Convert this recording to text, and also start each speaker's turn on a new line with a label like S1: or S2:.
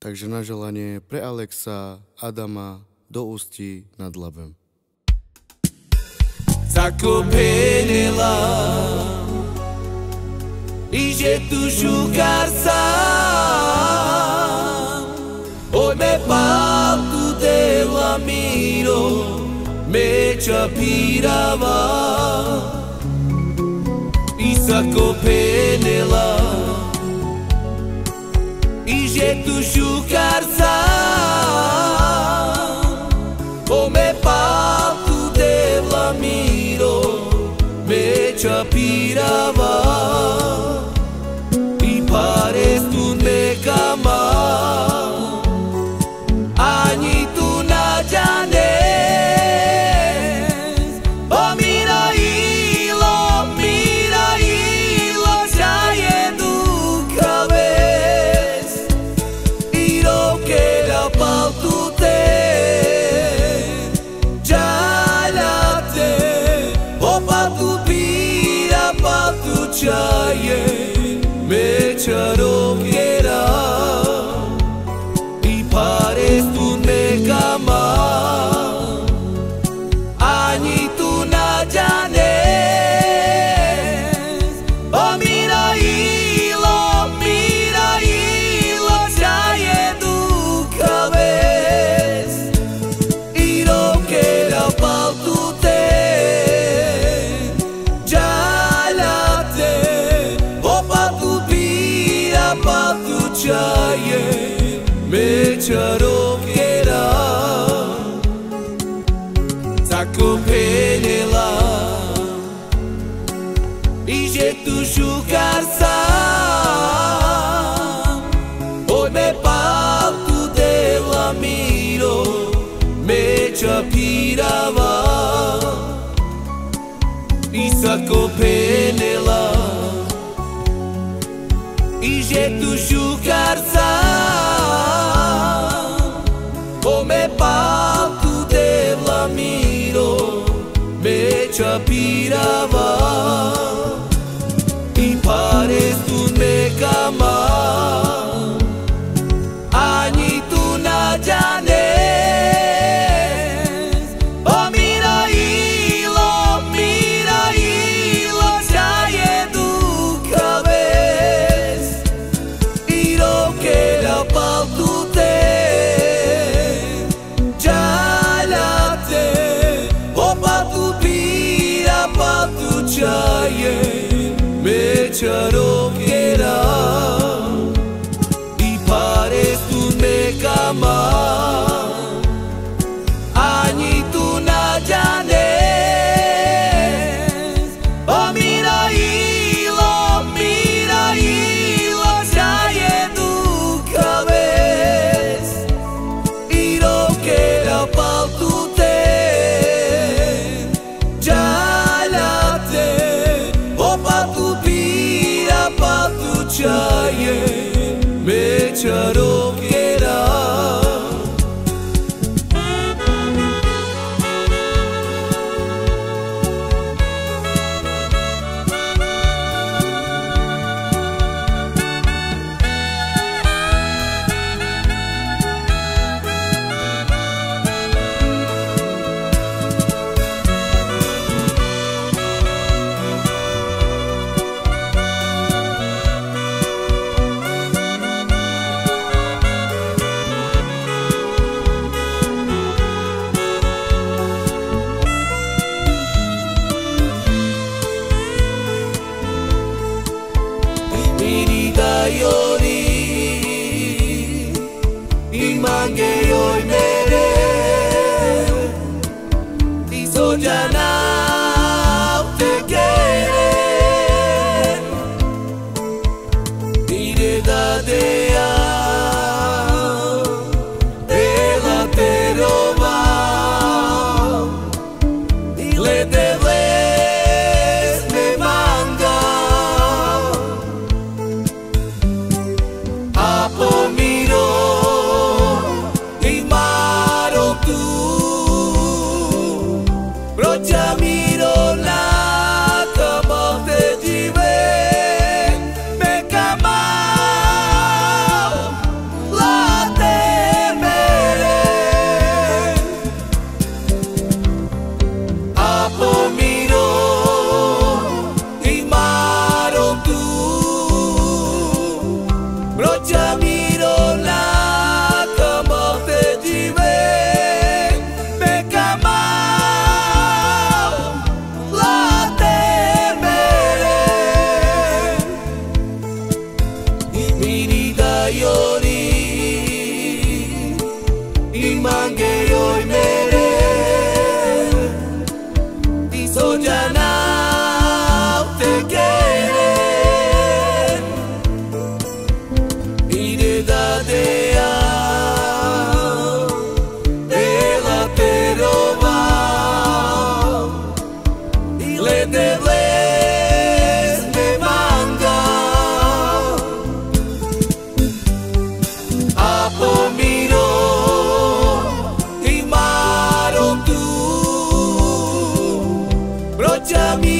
S1: Takže na želanie pre Alexa, Adama, do Ústí nad Labem.
S2: Zakopenela Idzie tu szukar sam Oj me paltu dela miro Me čapirava I zakopenela Idzie tu szukar sam O me paltu dela miro Me čapirava Sam Oj me pal tu dela miro Me chapirava I Zakopenela Idzie tu szukar sam O me paltu de miro Me chapirava çayı meçaro queda y pares tu me cama çarov the day. jamii.